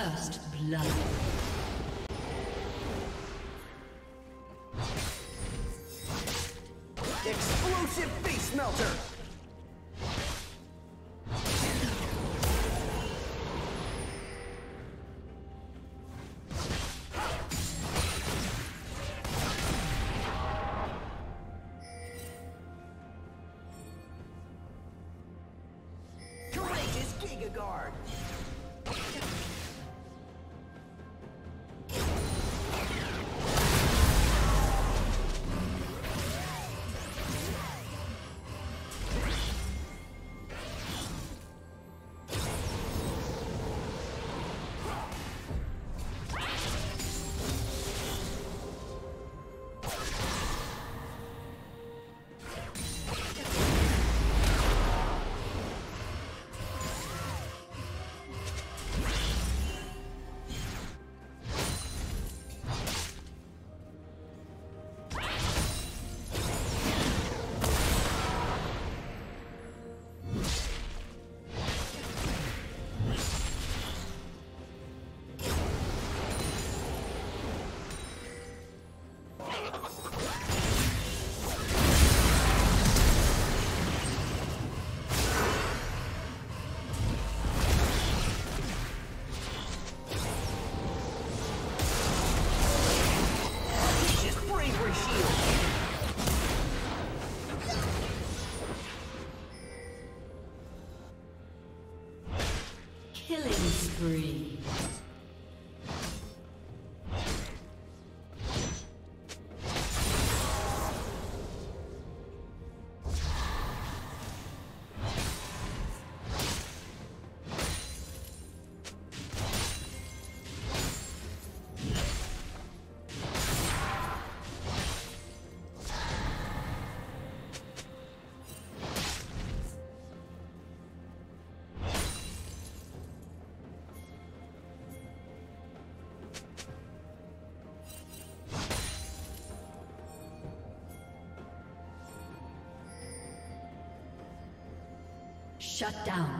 First blood. Shut down.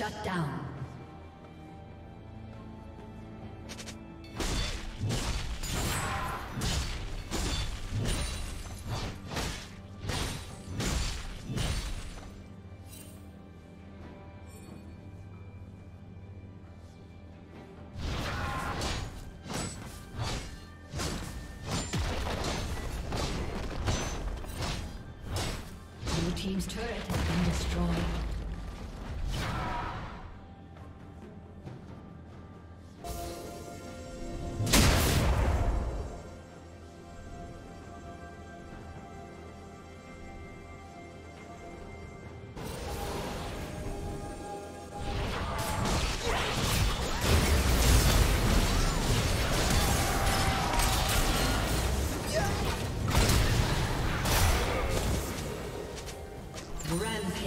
Shut down. team's turret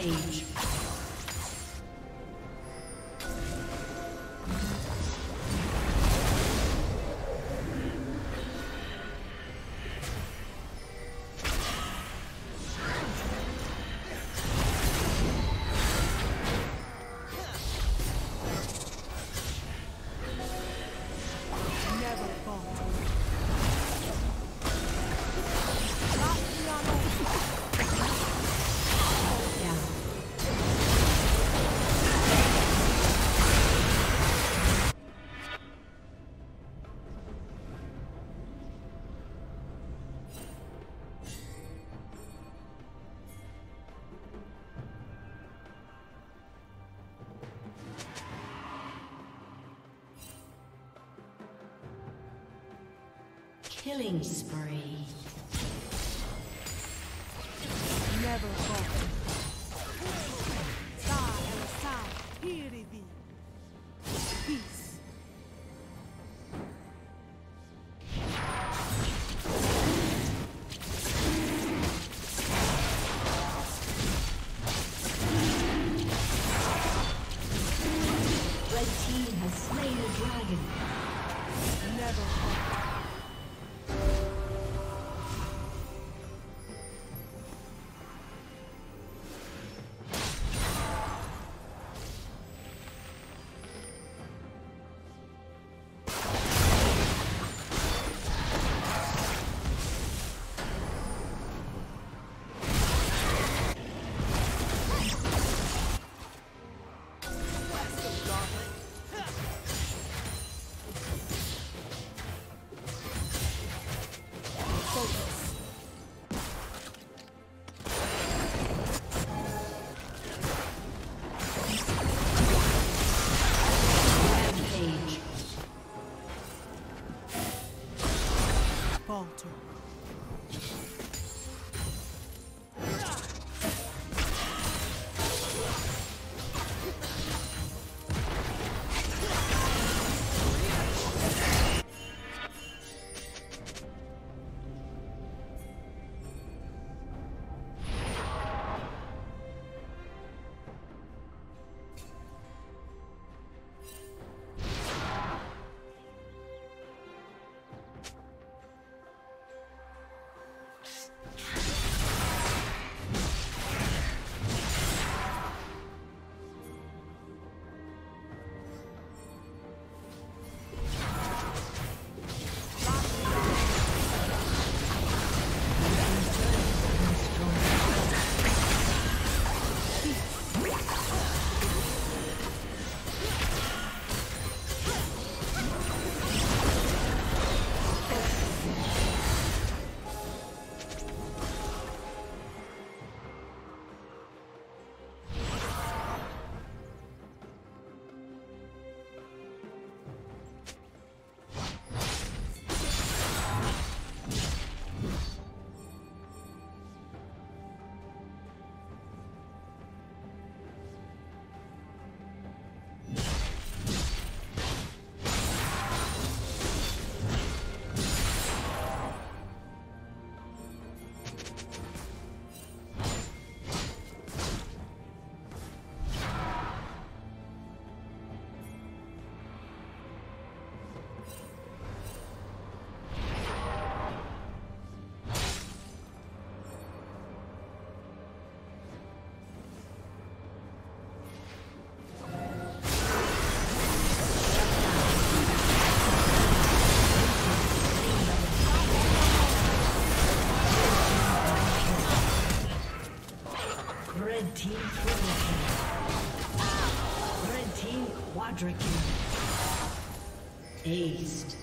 Rampage. Killing spree. Red team triple. Red team quadra kill. Aced.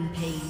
Rampage.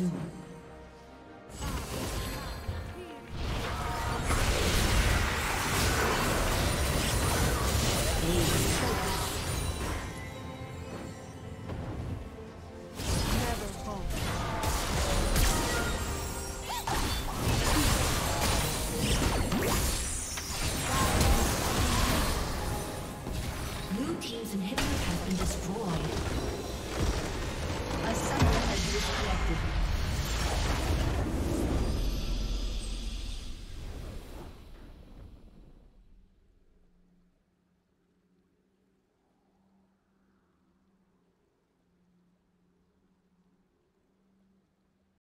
Soon.